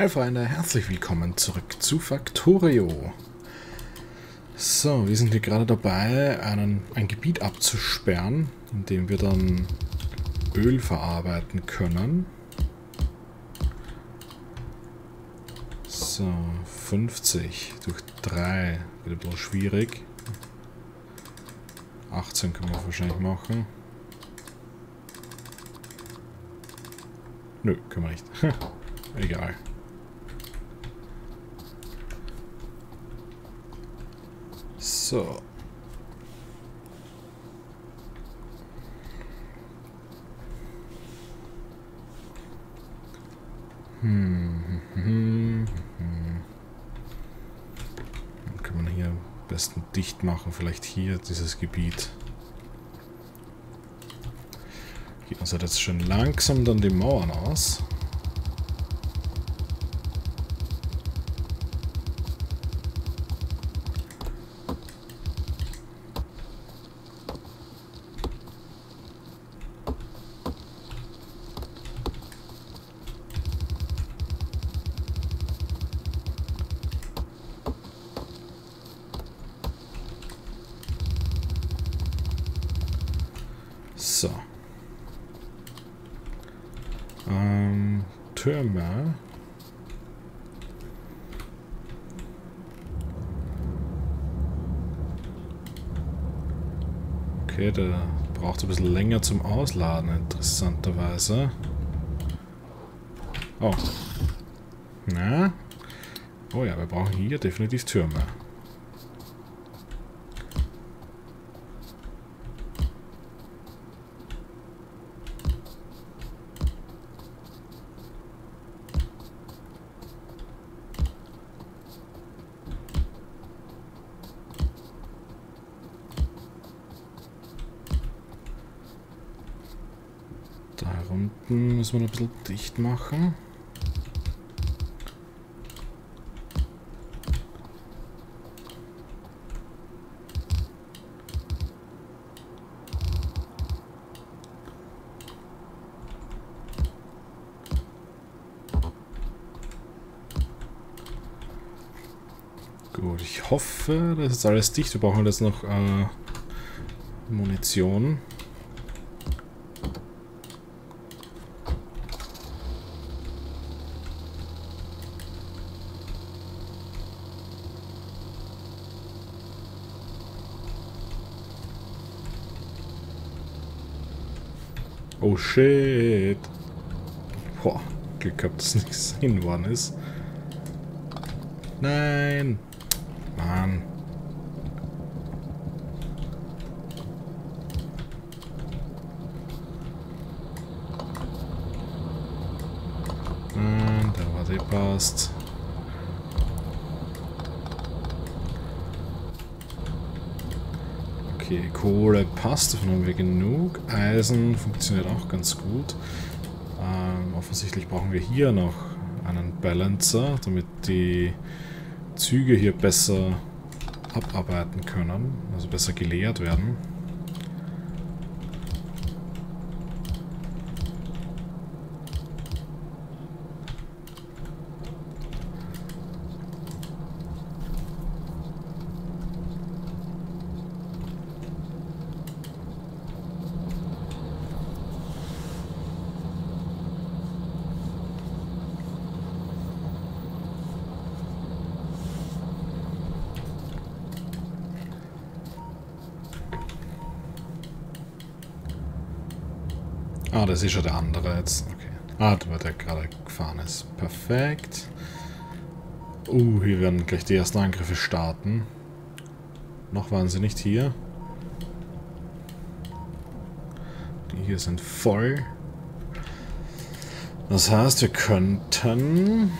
Hey Freunde, herzlich willkommen zurück zu Factorio. So, wir sind hier gerade dabei, einen, ein Gebiet abzusperren, in dem wir dann Öl verarbeiten können. So, 50 durch 3 wird ein bisschen schwierig. 18 können wir wahrscheinlich machen. Nö, können wir nicht. Egal. So. Hm, hm, hm, kann man hier am besten dicht machen. Vielleicht hier dieses Gebiet. Geht uns halt jetzt schon langsam dann die Mauern aus. So. Ähm, Türme. Okay, der braucht ein bisschen länger zum Ausladen, interessanterweise. Oh. Na? Oh ja, wir brauchen hier definitiv Türme. Da unten müssen wir noch ein bisschen dicht machen. Gut, ich hoffe, das ist alles dicht. Wir brauchen jetzt noch äh, Munition. Oh shit. Boah, Glück gehabt, dass nichts gesehen worden ist. Nein. Mann. Nein, da war die passt. Okay, Kohle passt, davon haben wir genug. Eisen funktioniert auch ganz gut. Ähm, offensichtlich brauchen wir hier noch einen Balancer, damit die Züge hier besser abarbeiten können, also besser geleert werden. Das ist schon der andere jetzt. Okay. Ah, da der gerade gefahren ist. Perfekt. Uh, hier werden gleich die ersten Angriffe starten. Noch waren sie nicht hier. Die hier sind voll. Das heißt, wir könnten...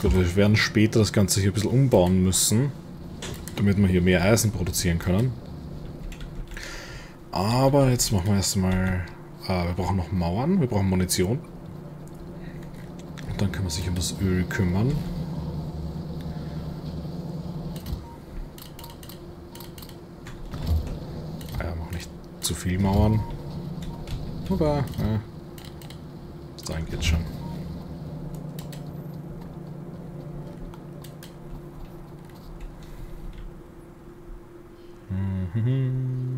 Gut, wir werden später das Ganze hier ein bisschen umbauen müssen, damit wir hier mehr Eisen produzieren können. Aber jetzt machen wir erstmal äh, wir brauchen noch Mauern, wir brauchen Munition. Und dann kann man sich um das Öl kümmern. Ah ja, mach nicht zu viel Mauern. Aber, äh, sein geht's schon. Mm-hmm.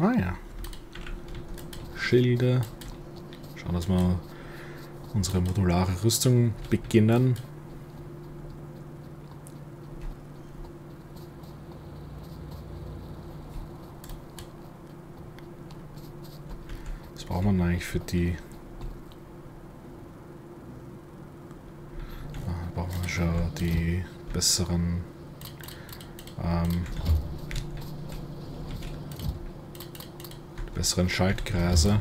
Ah ja. Schilde. Schauen, dass wir unsere modulare Rüstung beginnen. Was braucht man eigentlich für die die besseren ähm, besseren Schaltgräser.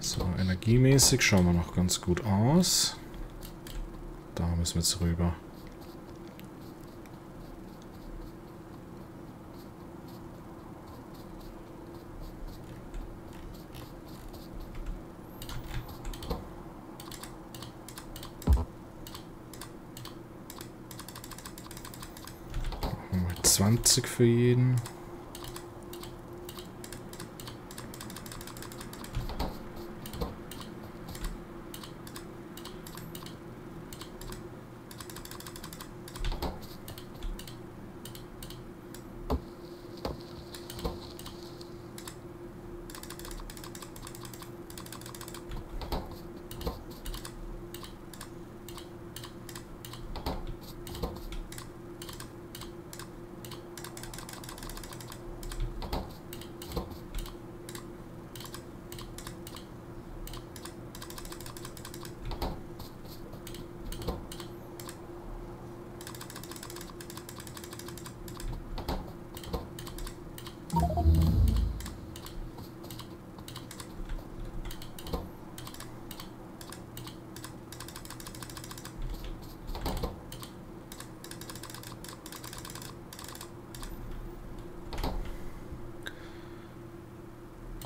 So, energiemäßig schauen wir noch ganz gut aus. Da müssen wir jetzt rüber. Mal 20 für jeden.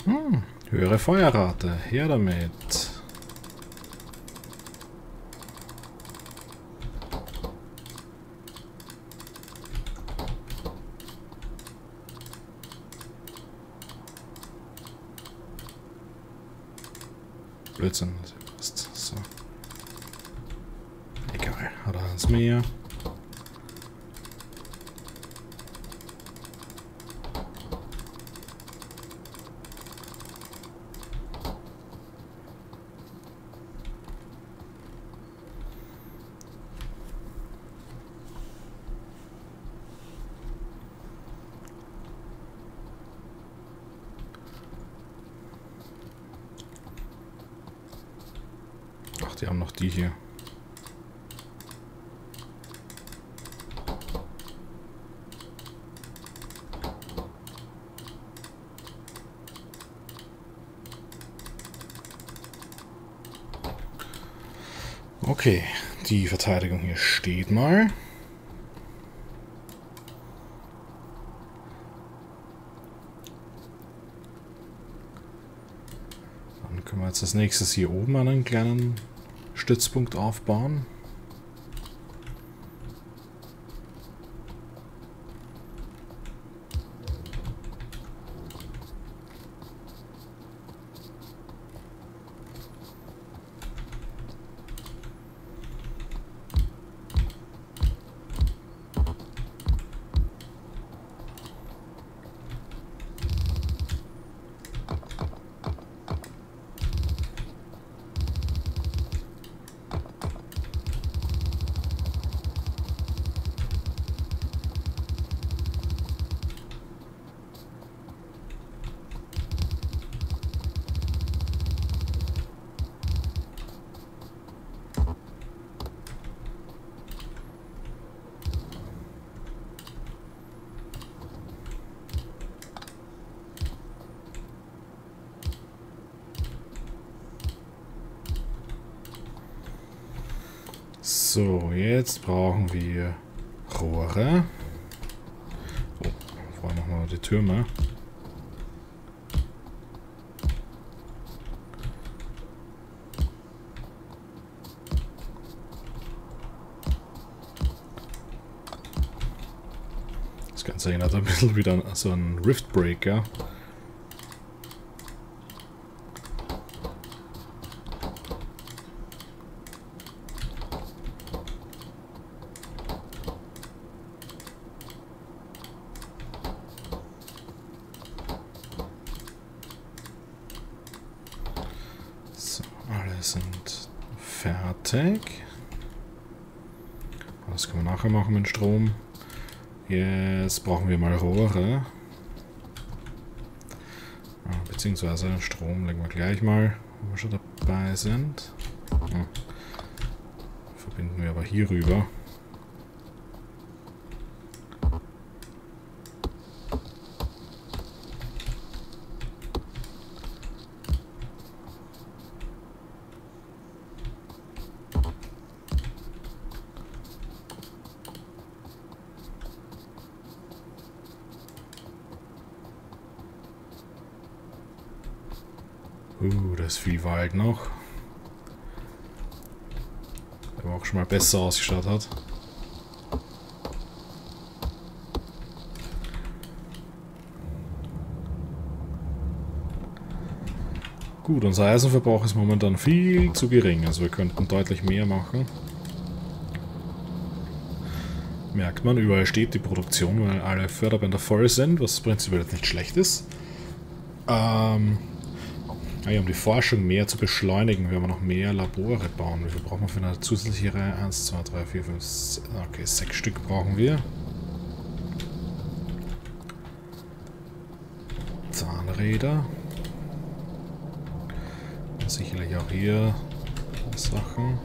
Hm, höhere Feuerrate. Her damit. Blödsinn. So. Egal. Hat er eins mehr. die haben noch die hier. Okay, die Verteidigung hier steht mal. Dann können wir jetzt als nächstes hier oben einen kleinen Stützpunkt aufbauen. So, jetzt brauchen wir Rohre. Oh, vorher wir die Türme. Ganze erinnert ein bisschen wieder an so einen Riftbreaker. So, alle sind fertig. Das können wir nachher machen mit Strom. Jetzt brauchen wir mal Rohre. Ah, beziehungsweise Strom legen wir gleich mal, wo wir schon dabei sind. Ah. Verbinden wir aber hier rüber. Da ist viel Wald noch. Der auch schon mal besser ausgeschaut hat. Gut, unser Eisenverbrauch ist momentan viel zu gering, also wir könnten deutlich mehr machen. Merkt man, überall steht die Produktion, weil alle Förderbänder voll sind, was prinzipiell nicht schlecht ist. Ähm, ja, um die Forschung mehr zu beschleunigen, werden wir noch mehr Labore bauen. Wie viel brauchen wir für eine zusätzliche Reihe? 1, 2, 3, 4, 5, 6, okay, 6 Stück brauchen wir. Zahnräder. Sicherlich auch hier Sachen.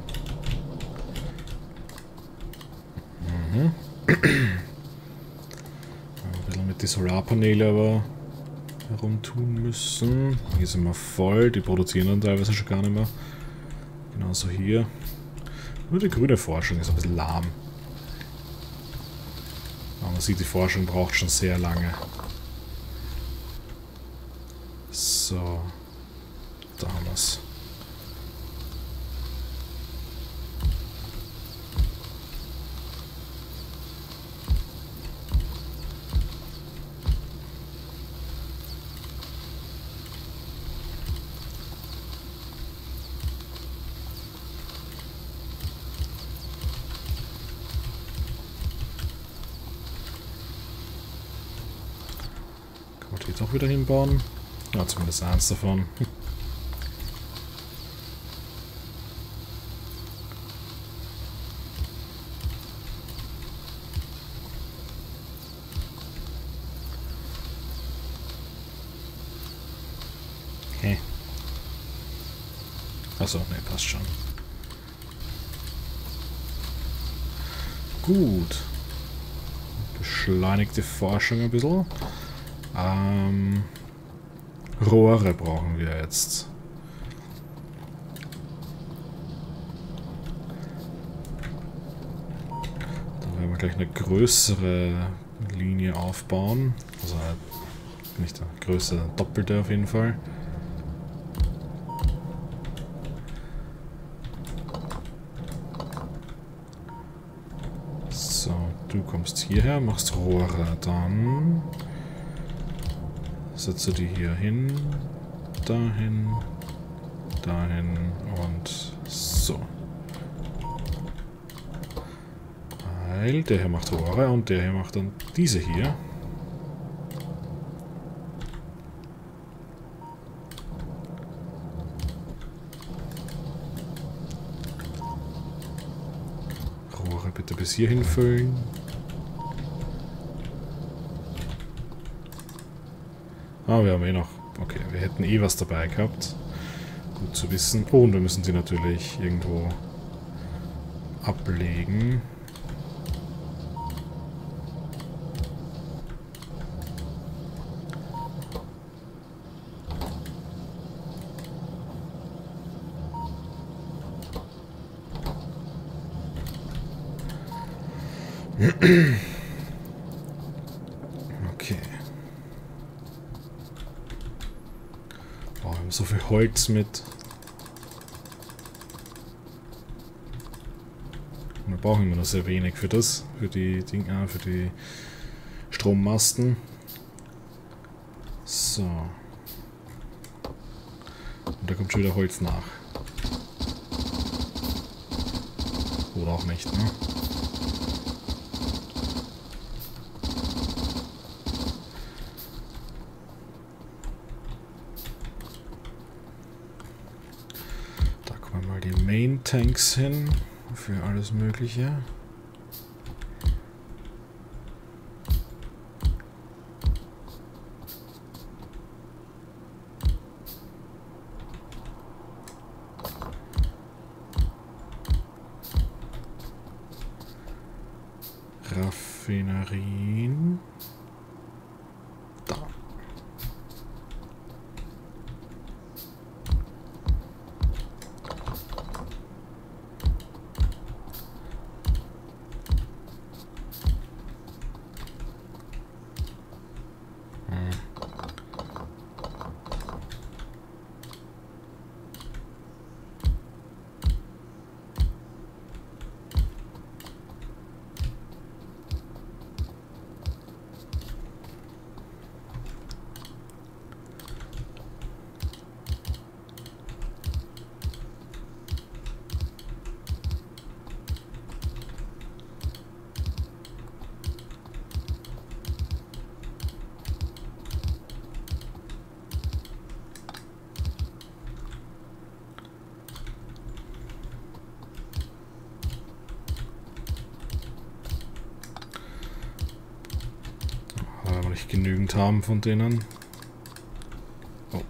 Mhm. Ein bisschen mit die Solarpaneele aber herumtun müssen. Hier sind wir voll, die produzieren dann teilweise schon gar nicht mehr. Genauso hier. Nur die grüne Forschung ist ein bisschen lahm. Aber man sieht, die Forschung braucht schon sehr lange. So. Da haben wir es. Auch wieder hinbauen. Ja, zumindest eins davon. Okay. Achso, ne, passt schon. Gut. Beschleunigte Forschung ein bisschen. Ähm, Rohre brauchen wir jetzt. Dann werden wir gleich eine größere Linie aufbauen. Also nicht eine größere, doppelte auf jeden Fall. So, du kommst hierher, machst Rohre. Dann setze die hier hin, dahin, dahin und so. Weil der hier macht Rohre und der hier macht dann diese hier. Rohre bitte bis hierhin füllen. Ah, wir haben eh noch... Okay, wir hätten eh was dabei gehabt. Gut zu wissen. Oh, und wir müssen sie natürlich irgendwo ablegen. so viel Holz mit. wir brauchen immer noch sehr wenig für das, für die Dinger, für die Strommasten. So. Und da kommt schon wieder Holz nach. Oder auch nicht, ne? Da kommen mal die Main Tanks hin für alles Mögliche. Raffinerien. Da. Hm. Weil wir nicht genügend haben von denen. Oh.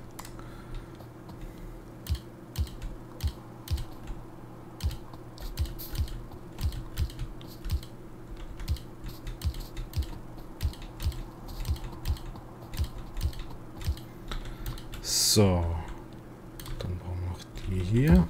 So. Dann brauchen wir noch die hier.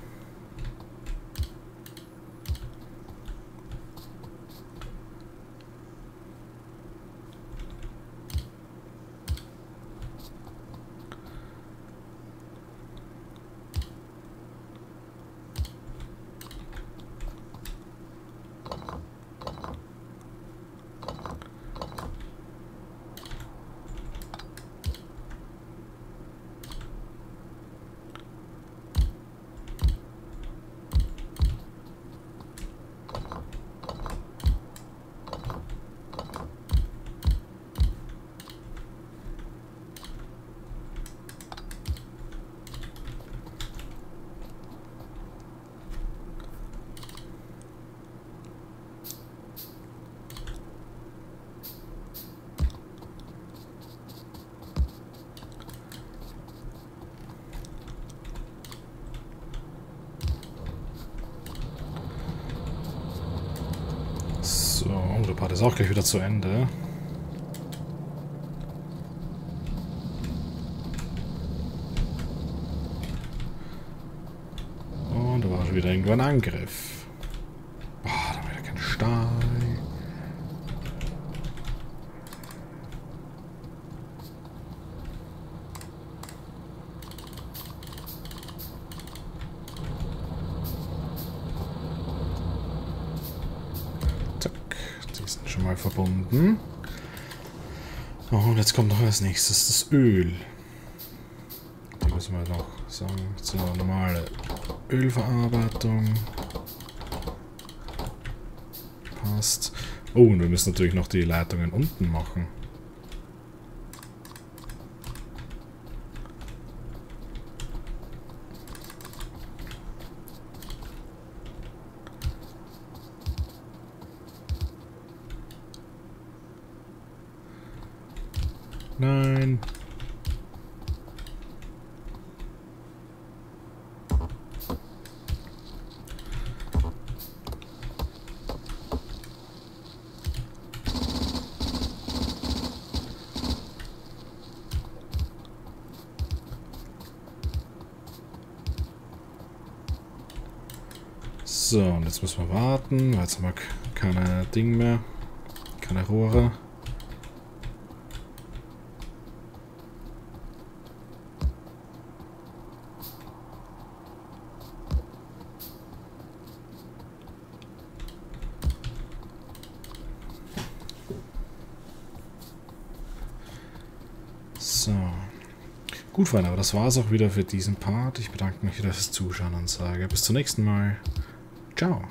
So, oh, der Part ist auch gleich wieder zu Ende. Und da war schon wieder irgendwo ein Angriff. Ah, da war wieder kein Stahl. Zack, die sind mal verbunden. Oh, und jetzt kommt noch als nächstes das Öl. Die müssen wir noch sagen. So, normale Ölverarbeitung. Passt. Oh, und wir müssen natürlich noch die Leitungen unten machen. Nein. So, und jetzt müssen wir warten. Jetzt haben wir keine Ding mehr. Keine Rohre. Freunde, aber das war es auch wieder für diesen Part. Ich bedanke mich wieder fürs Zuschauen und sage bis zum nächsten Mal. Ciao.